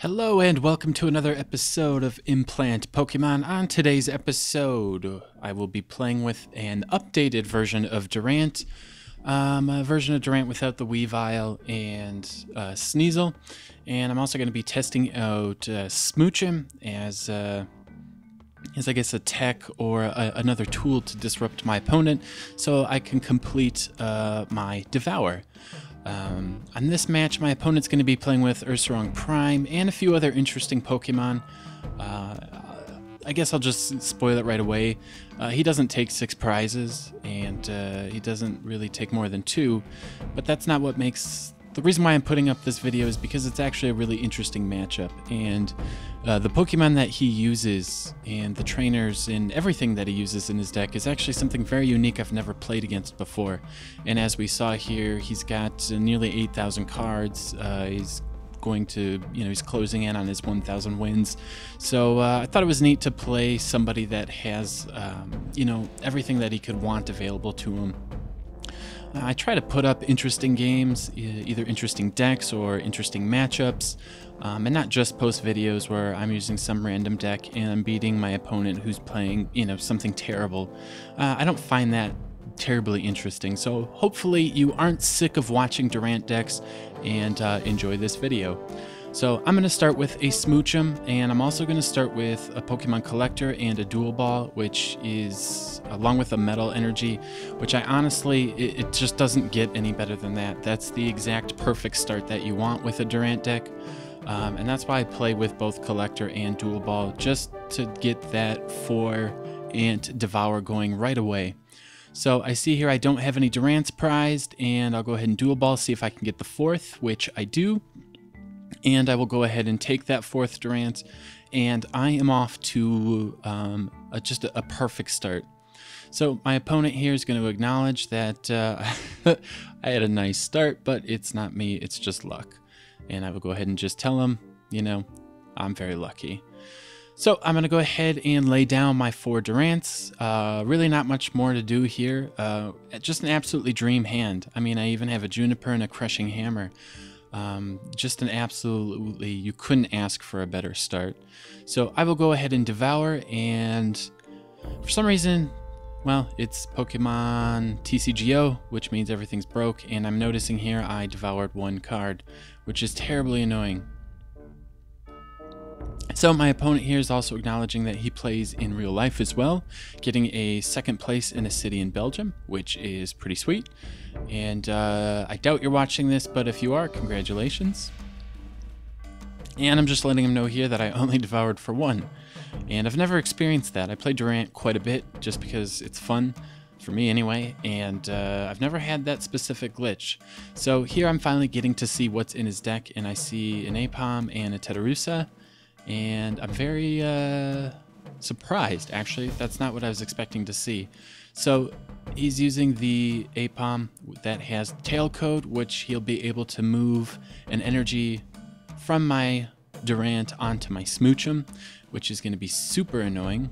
Hello and welcome to another episode of Implant Pokemon. On today's episode, I will be playing with an updated version of Durant, um, a version of Durant without the Weavile and uh, Sneasel, and I'm also going to be testing out uh, Smoochum as, uh, as I guess a tech or a, another tool to disrupt my opponent, so I can complete uh, my Devour. Um, on this match, my opponent's going to be playing with Ursaring Prime and a few other interesting Pokemon. Uh, I guess I'll just spoil it right away. Uh, he doesn't take six prizes, and uh, he doesn't really take more than two, but that's not what makes the reason why I'm putting up this video is because it's actually a really interesting matchup, and uh, the Pokemon that he uses and the trainers and everything that he uses in his deck is actually something very unique I've never played against before. And as we saw here, he's got nearly 8,000 cards. Uh, he's going to, you know, he's closing in on his 1,000 wins. So uh, I thought it was neat to play somebody that has, um, you know, everything that he could want available to him. I try to put up interesting games, either interesting decks or interesting matchups, um, and not just post videos where I'm using some random deck and I'm beating my opponent who's playing, you know, something terrible. Uh, I don't find that terribly interesting, so hopefully you aren't sick of watching Durant decks and uh, enjoy this video. So I'm going to start with a Smoochum, and I'm also going to start with a Pokemon Collector and a Dual Ball, which is along with a Metal Energy, which I honestly, it, it, just doesn't get any better than that. That's the exact perfect start that you want with a Durant deck. Um, and that's why I play with both Collector and Dual Ball, just to get that 4 and Devour going right away. So I see here I don't have any Durants prized, and I'll go ahead and Dual Ball, see if I can get the fourth, which I do and I will go ahead and take that fourth Durant, and I am off to um, a, just a, a, perfect start. So my opponent here is going to acknowledge that uh, I had a nice start, but it's not me, it's just luck. And I will go ahead and just tell him, you know, I'm very lucky. So I'm going to go ahead and lay down my four Durants. Uh, really not much more to do here. Uh, just an absolutely dream hand. I mean, I even have a Juniper and a Crushing Hammer. Um, just an absolutely, you couldn't ask for a better start. So I will go ahead and devour, and for some reason, well, it's Pokemon TCGO, which means everything's broke, and I'm noticing here I devoured one card, which is terribly annoying. So my opponent here is also acknowledging that he plays in real life as well, getting a second place in a city in Belgium, which is pretty sweet. And uh, I doubt you're watching this, but if you are, congratulations. And I'm just letting him know here that I only devoured for one. And I've never experienced that. I play Durant quite a bit just because it's fun, for me anyway, and uh, I've never had that specific glitch. So here I'm finally getting to see what's in his deck, and I see an Aipom and a Teddiursa, and I'm very uh, surprised, actually. That's not what I was expecting to see. So he's using the Aipom that has tail code, which he'll be able to move an energy from my Durant onto my Smoochum, which is going to be super annoying.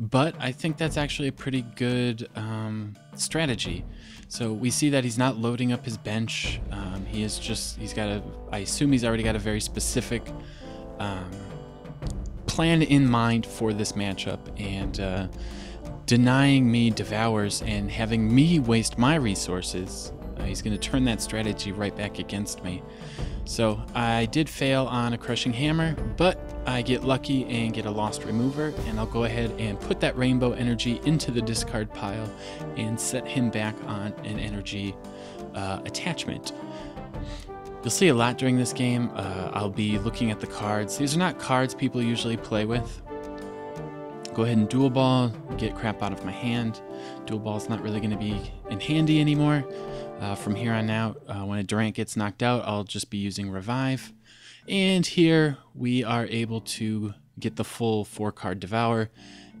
But I think that's actually a pretty good um, strategy. So we see that he's not loading up his bench. Um, he is just, he's got a, I assume he's already got a very specific um, plan in mind for this matchup. And uh, denying me devours and having me waste my resources, uh, he's going to turn that strategy right back against me. So I did fail on a crushing hammer, but I get lucky and get a lost remover, and I'll go ahead and put that rainbow energy into the discard pile and set him back on an energy uh, attachment. You'll see a lot during this game. Uh, I'll be looking at the cards. These are not cards people usually play with. Go ahead and dual ball, get crap out of my hand. Dual ball's not really going to be in handy anymore. Uh, from here on out, uh, when a Durant gets knocked out, I'll just be using Revive. And here we are able to get the full four card Devour.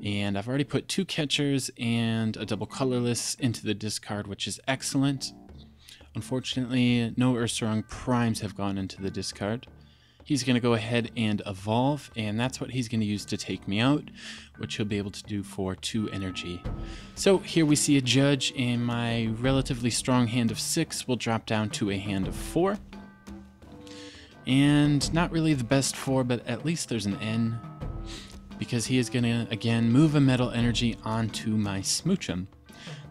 And I've already put two catchers and a double colorless into the discard, which is excellent. Unfortunately, no Ursaring Primes have gone into the discard. He's going to go ahead and evolve, and that's what he's going to use to take me out, which he'll be able to do for 2 energy. So here we see a judge, and my relatively strong hand of 6 will drop down to a hand of 4. And not really the best four, but at least there's an N. Because he is going to, again, move a metal energy onto my Smoochum.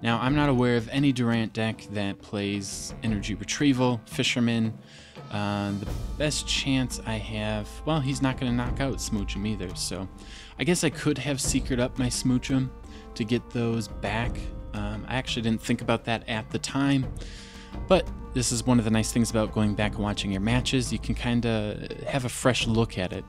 Now, I'm not aware of any Durant deck that plays Energy Retrieval, Fisherman. Uh, the best chance I have, well, he's not going to knock out Smoochum either, so I guess I could have Seeker up my Smoochum to get those back. Um, I actually didn't think about that at the time, but this is one of the nice things about going back and watching your matches. You can kind of have a fresh look at it.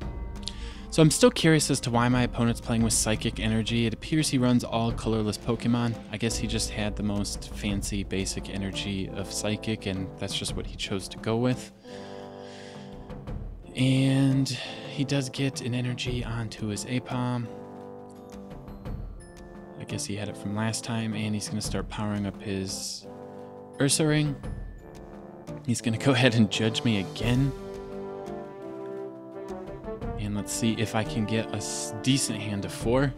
So I'm still curious as to why my opponent's playing with Psychic Energy. It appears he runs all colorless Pokemon. I guess he just had the most fancy basic energy of Psychic, and that's just what he chose to go with. And he does get an energy onto his Aipom. I guess he had it from last time, and he's going to start powering up his Ursaring. He's going to go ahead and judge me again. And let's see if I can get a decent hand of four.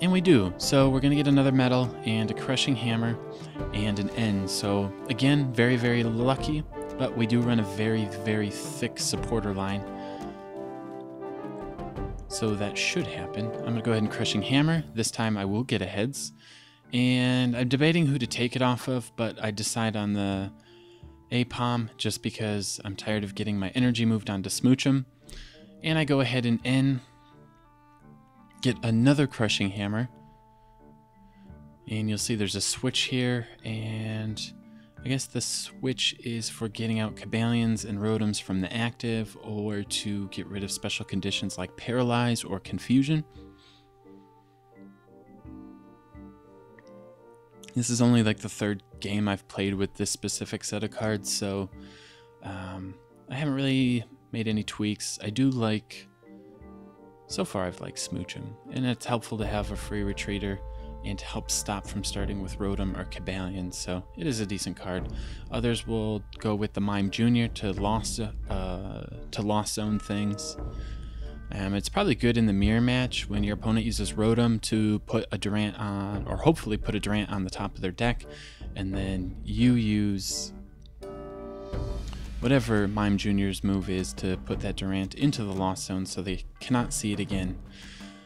And we do. So we're going to get another metal and a crushing hammer and an N. So again, very, very lucky, but we do run a very, very thick supporter line. So that should happen. I'm going to go ahead and crushing hammer. This time I will get a heads. And I'm debating who to take it off of, but I decide on the Aipom just because I'm tired of getting my energy moved on to Smoochum. And I go ahead and N, get another Crushing Hammer. And you'll see there's a switch here, and I guess the switch is for getting out Cobalions and Rotoms from the active, or to get rid of special conditions like Paralyze or Confusion. This is only like the third game I've played with this specific set of cards, so um, I haven't really made any tweaks. I do like, so far I've liked Smoochum, and it's helpful to have a free retreater and to help stop from starting with Rotom or Cobalion, so it is a decent card. Others will go with the Mime Jr. to lost, uh, to lost zone things. Um, it's probably good in the mirror match when your opponent uses Rotom to put a Durant on, or hopefully put a Durant on the top of their deck, and then you use whatever Mime Jr.'s move is to put that Durant into the Lost Zone so they cannot see it again.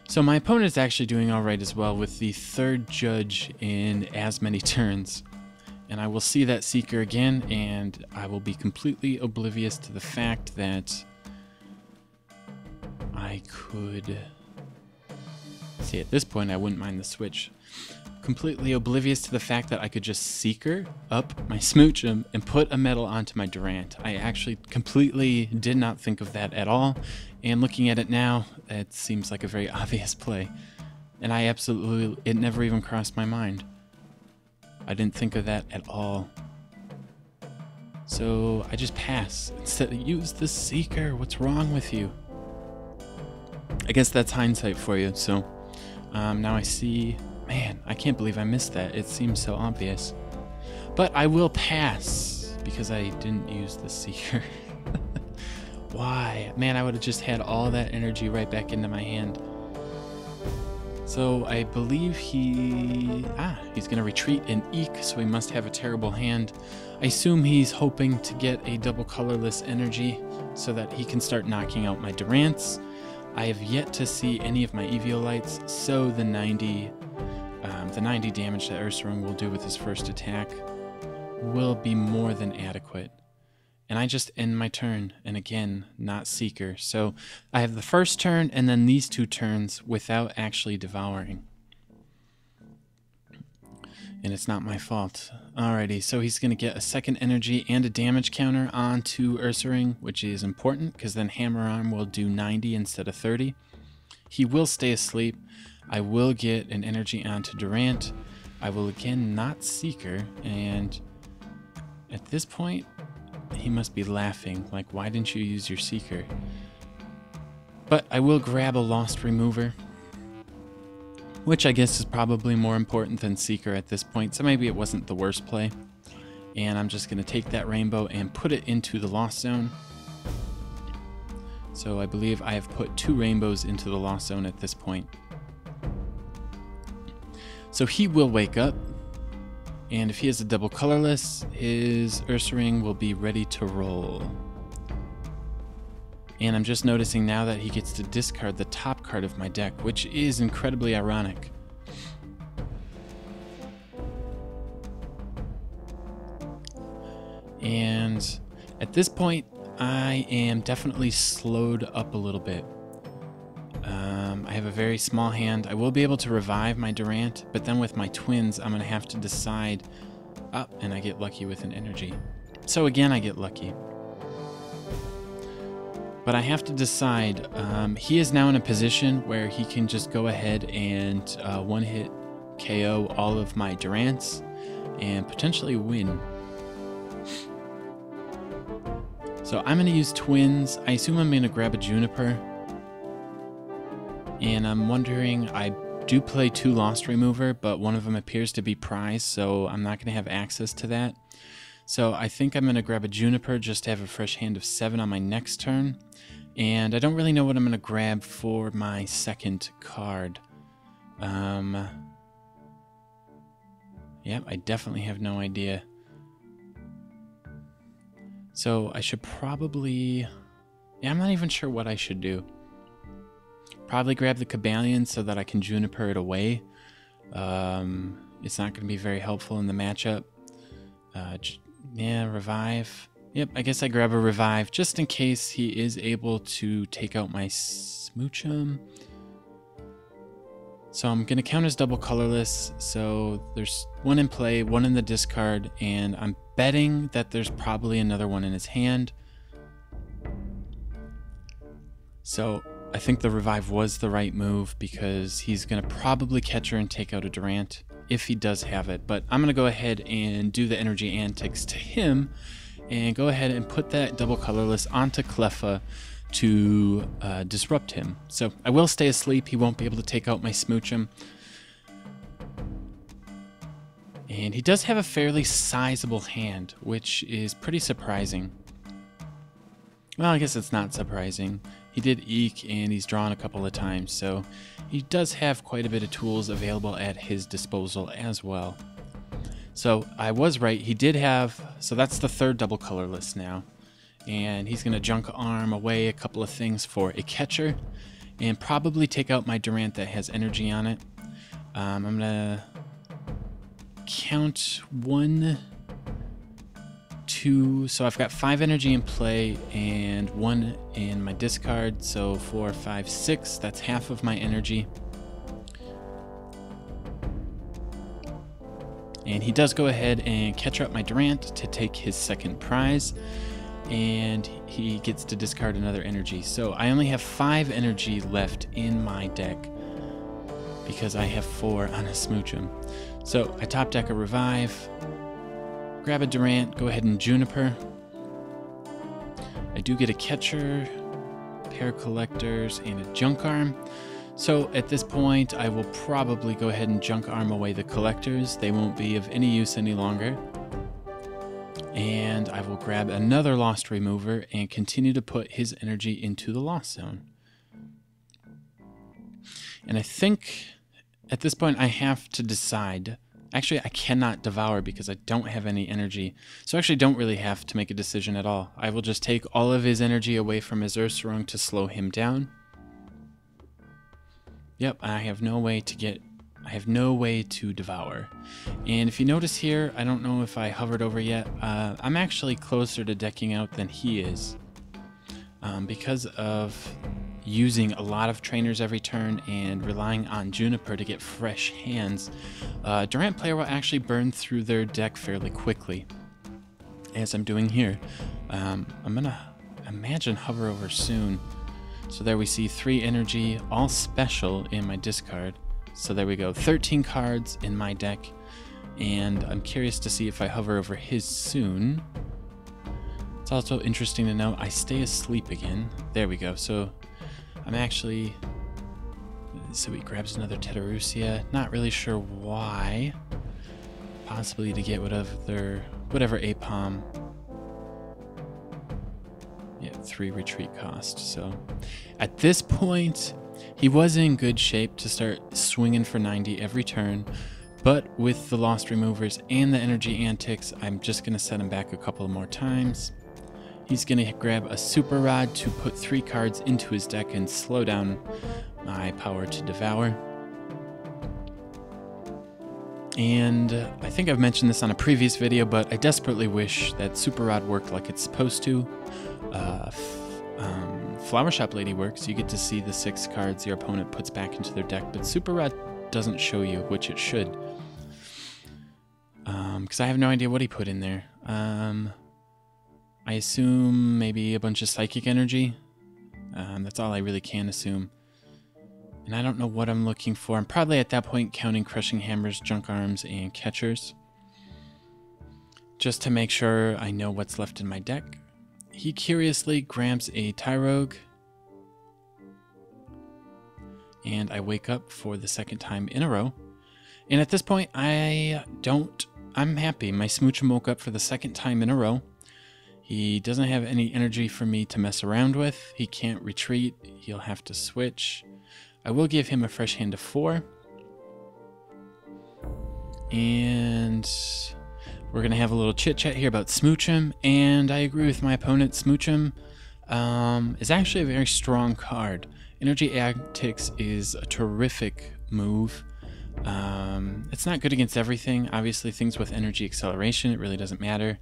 So my opponent is actually doing alright as well with the third Judge in as many turns. And I will see that Seeker again, and I will be completely oblivious to the fact that I could... See, at this point, I wouldn't mind the switch. Completely oblivious to the fact that I could just Seeker up my Smoochum and put a metal onto my Durant. I actually completely did not think of that at all, and looking at it now, it seems like a very obvious play. And I absolutely, it never even crossed my mind. I didn't think of that at all. So I just pass. Instead, use the Seeker. What's wrong with you? I guess that's hindsight for you. So um, now I see. Man, I can't believe I missed that. It seems so obvious. But I will pass because I didn't use the Seeker. Why? Man, I would have just had all that energy right back into my hand. So I believe he... Ah, he's going to retreat and Eek, so he must have a terrible hand. I assume he's hoping to get a double colorless energy so that he can start knocking out my Durants. I have yet to see any of my Eviolites, so the 90, um, the 90 damage that Ursaring will do with his first attack will be more than adequate. And I just end my turn, and again, not Seeker. So I have the first turn and then these two turns without actually devouring. And it's not my fault. Alrighty, so he's going to get a second energy and a damage counter onto Ursaring, which is important because then Hammer Arm will do 90 instead of 30. He will stay asleep. I will get an energy onto Durant. I will again not Seeker, and at this point, he must be laughing, like, why didn't you use your Seeker? But I will grab a Lost Remover which I guess is probably more important than Seeker at this point, so maybe it wasn't the worst play. And I'm just going to take that rainbow and put it into the Lost Zone. So I believe I have put two rainbows into the Lost Zone at this point. So he will wake up, and if he has a double colorless, his Ursaring will be ready to roll. And I'm just noticing now that he gets to discard the top card of my deck, which is incredibly ironic. And at this point, I am definitely slowed up a little bit. I have a very small hand. I will be able to revive my Durant, but then with my twins, I'm going to have to decide. Up, oh, and I get lucky with an energy. So again, I get lucky. But I have to decide. Um, he is now in a position where he can just go ahead and uh, one hit KO all of my Durants and potentially win. So I'm going to use twins. I assume I'm going to grab a Juniper. And I'm wondering, I do play two Lost Remover, but one of them appears to be prize, so I'm not going to have access to that. So I think I'm going to grab a Juniper just to have a fresh hand of 7 on my next turn. And I don't really know what I'm going to grab for my second card. Um, yep, I definitely have no idea. So I should probably... Yeah, I'm not even sure what I should do. Probably grab the Cobalion so that I can Juniper it away. Um, it's not going to be very helpful in the matchup. Uh, yeah, Revive. Yep, I guess I grab a Revive just in case he is able to take out my Smoochum. So I'm going to count as double colorless. So there's one in play, one in the discard, and I'm betting that there's probably another one in his hand. So I think the revive was the right move because he's going to probably catch her and take out a Durant if he does have it. But I'm going to go ahead and do the energy antics to him and go ahead and put that double colorless onto Cleffa to uh, disrupt him. So I will stay asleep. He won't be able to take out my Smoochum. And he does have a fairly sizable hand, which is pretty surprising. Well, I guess it's not surprising. He did Eek and he's drawn a couple of times, so he does have quite a bit of tools available at his disposal as well. So I was right, he did have, so that's the third double colorless now and he's going to junk arm away a couple of things for a catcher and probably take out my Durant that has energy on it. Um, I'm going to count one, two, so I've got five energy in play and one in my discard, so four, five, six, that's half of my energy. And he does go ahead and catch up my Durant to take his second prize and he gets to discard another energy. So I only have five energy left in my deck because I have four on a Smoochum. So I top deck a Revive, grab a Durant, go ahead and Juniper. I do get a Catcher, pair Collectors, and a Junk Arm. So at this point, I will probably go ahead and Junk Arm away the Collectors. They won't be of any use any longer and I will grab another Lost Remover and continue to put his energy into the Lost Zone. And I think at this point I have to decide. Actually, I cannot devour because I don't have any energy. So I actually don't really have to make a decision at all. I will just take all of his energy away from his Ursaring to slow him down. Yep, I have no way to get I have no way to devour. And if you notice here, I don't know if I hovered over yet, uh, I'm actually closer to decking out than he is. Um, because of using a lot of trainers every turn and relying on Juniper to get fresh hands, uh, Durant player will actually burn through their deck fairly quickly, as I'm doing here. Um, I'm gonna imagine hover over soon. So there we see three energy, all special in my discard. So there we go, 13 cards in my deck, and I'm curious to see if I hover over his soon. It's also interesting to know I stay asleep again. There we go, so I'm actually... So he grabs another Teddiursa, not really sure why. Possibly to get whatever, whatever yeah, three retreat cost. So at this point, he was in good shape to start swinging for 90 every turn, but with the Lost Removers and the Energy Antics, I'm just going to set him back a couple more times. He's going to grab a Super Rod to put three cards into his deck and slow down my power to devour. And uh, I think I've mentioned this on a previous video, but I desperately wish that Super Rod worked like it's supposed to. Uh, um, Flower Shop Lady works. You get to see the six cards your opponent puts back into their deck, but Super Rod doesn't show you, which it should. Because um, I have no idea what he put in there. Um, I assume maybe a bunch of psychic energy. Um, that's all I really can assume. And I don't know what I'm looking for. I'm probably at that point counting crushing hammers, junk arms, and catchers. Just to make sure I know what's left in my deck. He curiously grabs a Tyrogue. And I wake up for the second time in a row. And at this point, I don't... I'm happy. My Smoochum woke up for the second time in a row. He doesn't have any energy for me to mess around with. He can't retreat. He'll have to switch. I will give him a fresh hand of four. And we're going to have a little chit chat here about Smoochum. And I agree with my opponent. Smoochum um, is actually a very strong card. Energy Antics is a terrific move. Um, it's not good against everything. Obviously, things with energy acceleration, it really doesn't matter.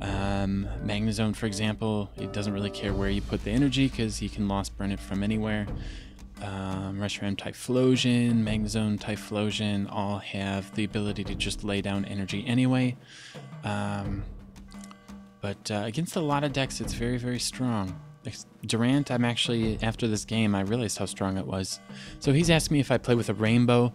Um, Magnezone, for example, it doesn't really care where you put the energy because he can Lost Burn it from anywhere um, Reshiram Typhlosion, Magnezone Typhlosion all have the ability to just lay down energy anyway. Um, but uh, against a lot of decks, it's very, very strong. Durant, I'm actually, after this game, I realized how strong it was. So he's asked me if I play with a rainbow,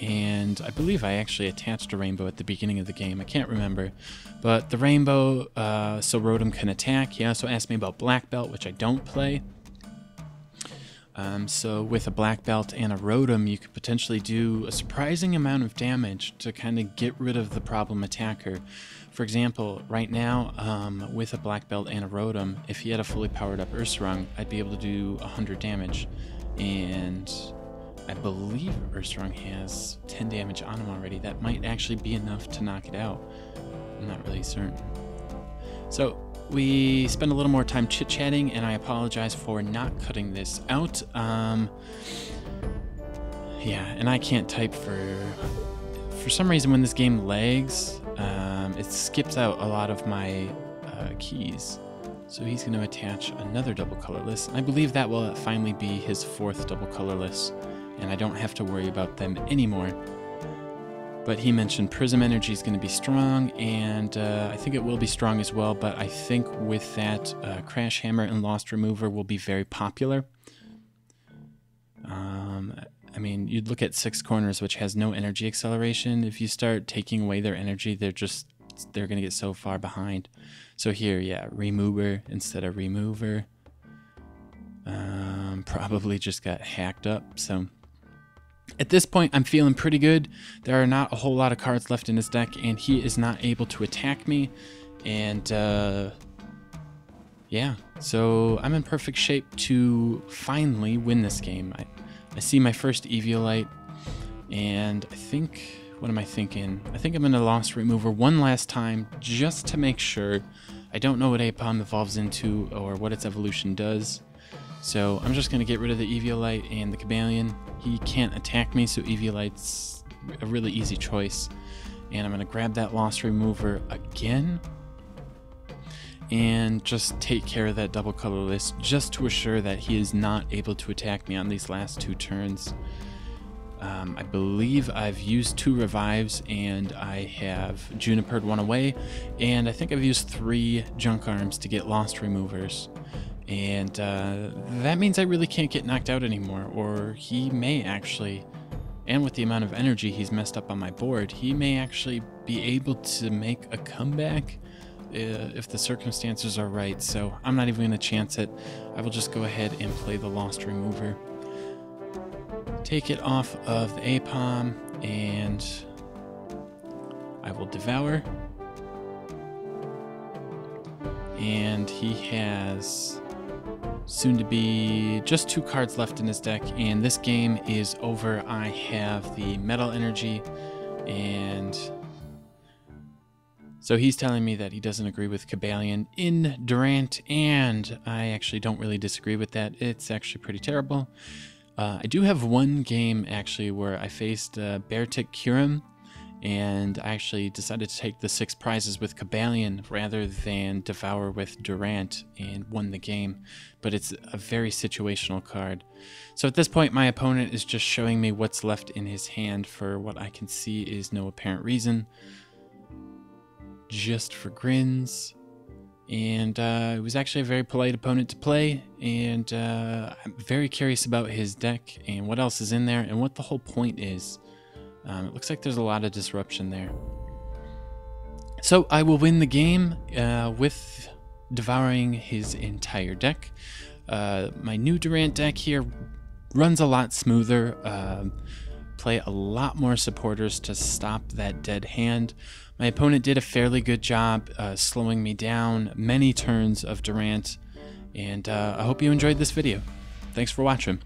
and I believe I actually attached a rainbow at the beginning of the game. I can't remember. But the rainbow, uh, so Rotom can attack. He also asked me about Black Belt, which I don't play. Um, so with a black belt and a Rotom, you could potentially do a surprising amount of damage to kind of get rid of the problem attacker. For example, right now, um, with a black belt and a Rotom, if he had a fully powered up Ursaring, I'd be able to do 100 damage. And I believe Ursaring has 10 damage on him already. That might actually be enough to knock it out. I'm not really certain. So we spend a little more time chit chatting, and I apologize for not cutting this out. Um, yeah, and I can't type for. For some reason, when this game lags, um, it skips out a lot of my uh, keys. So he's going to attach another double colorless. I believe that will finally be his fourth double colorless, and I don't have to worry about them anymore. But he mentioned Prism Energy is going to be strong, and uh, I think it will be strong as well. But I think with that, uh, Crash Hammer and Lost Remover will be very popular. Um, I mean, you'd look at Six Corners, which has no energy acceleration. If you start taking away their energy, they're just they're going to get so far behind. So here, yeah, Remover instead of Remover. Um, probably just got hacked up. So at this point, I'm feeling pretty good. There are not a whole lot of cards left in his deck, and he is not able to attack me. And, uh, yeah, so I'm in perfect shape to finally win this game. I, I see my first Eviolite, and I think, what am I thinking? I think I'm going to Lost Remover one last time just to make sure. I don't know what Aipom evolves into or what its evolution does. So I'm just going to get rid of the Eviolite and the Cobalion. He can't attack me, so Eviolite's a really easy choice. And I'm going to grab that Lost Remover again. And just take care of that double colorless just to assure that he is not able to attack me on these last two turns. Um, I believe I've used two revives and I have Junipered one away. And I think I've used three junk arms to get lost removers. And uh, that means I really can't get knocked out anymore, or he may actually, and with the amount of energy he's messed up on my board, he may actually be able to make a comeback uh, if the circumstances are right. So I'm not even going to chance it. I will just go ahead and play the Lost Remover. Take it off of the Aipom, and I will Devour. And he has soon to be just two cards left in his deck, and this game is over. I have the Metal Energy, and So he's telling me that he doesn't agree with Cobalion in Durant, and I actually don't really disagree with that. It's actually pretty terrible. Uh, I do have one game actually where I faced uh, Beartic Kyurem, and I actually decided to take the six prizes with Cobalion rather than Devour with Durant and won the game. But it's a very situational card. So at this point, my opponent is just showing me what's left in his hand for what I can see is no apparent reason just for grins. And uh, it was actually a very polite opponent to play. And uh, I'm very curious about his deck and what else is in there and what the whole point is. Um, it looks like there's a lot of disruption there. So I will win the game uh, with devouring his entire deck. Uh, my new Durant deck here runs a lot smoother. Um, play a lot more supporters to stop that dead hand. My opponent did a fairly good job uh, slowing me down many turns of Durant, and uh, I hope you enjoyed this video. Thanks for watching.